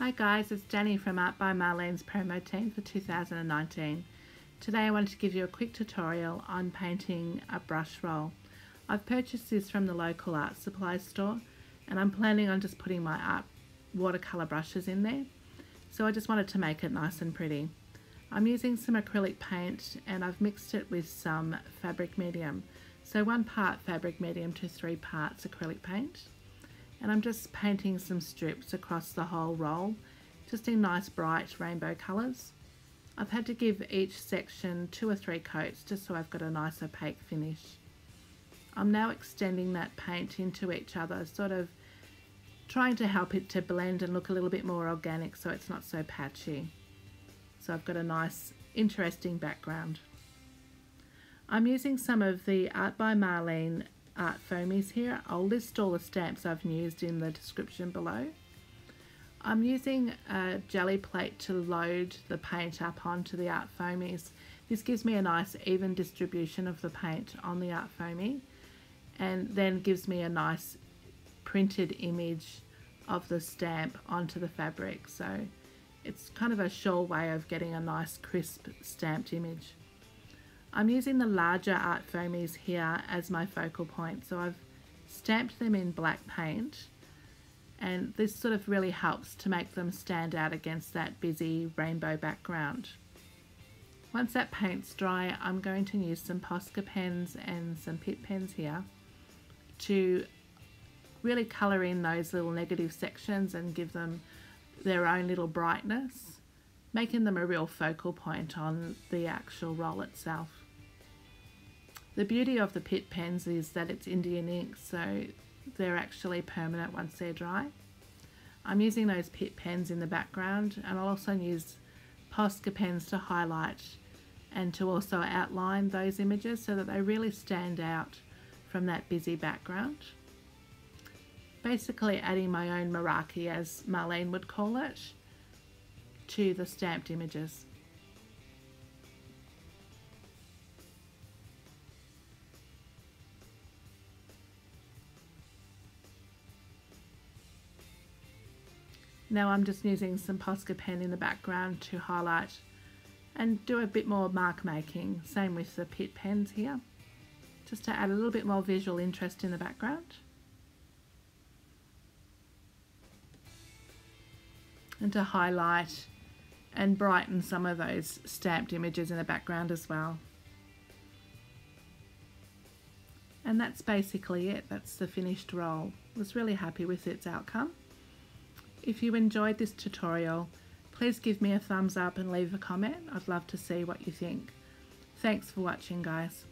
Hi guys, it's Dannii from Art by Marlene's promo team for 2019. Today I wanted to give you a quick tutorial on painting a brush roll. I've purchased this from the local art supply store and I'm planning on just putting my art watercolour brushes in there. So I just wanted to make it nice and pretty. I'm using some acrylic paint and I've mixed it with some fabric medium. So one part fabric medium to three parts acrylic paint and I'm just painting some strips across the whole roll just in nice bright rainbow colours. I've had to give each section two or three coats just so I've got a nice opaque finish. I'm now extending that paint into each other sort of trying to help it to blend and look a little bit more organic so it's not so patchy. So I've got a nice interesting background. I'm using some of the Art by Marlene art foamies here. I'll list all the stamps I've used in the description below. I'm using a jelly plate to load the paint up onto the art foamies. This gives me a nice even distribution of the paint on the art foamy and then gives me a nice printed image of the stamp onto the fabric. So it's kind of a sure way of getting a nice crisp stamped image. I'm using the larger art foamies here as my focal point. So I've stamped them in black paint and this sort of really helps to make them stand out against that busy rainbow background. Once that paint's dry, I'm going to use some Posca pens and some Pitt pens here to really colour in those little negative sections and give them their own little brightness, making them a real focal point on the actual roll itself. The beauty of the Pitt pens is that it's Indian ink, so they're actually permanent once they're dry. I'm using those Pitt pens in the background and I'll also use Posca pens to highlight and to also outline those images so that they really stand out from that busy background. Basically adding my own Meraki, as Marlene would call it, to the stamped images. Now I'm just using some Posca pen in the background to highlight and do a bit more mark making. Same with the Pitt pens here, just to add a little bit more visual interest in the background. And to highlight and brighten some of those stamped images in the background as well. And that's basically it. That's the finished roll. Was really happy with its outcome. If you enjoyed this tutorial, please give me a thumbs up and leave a comment. I'd love to see what you think. Thanks for watching guys.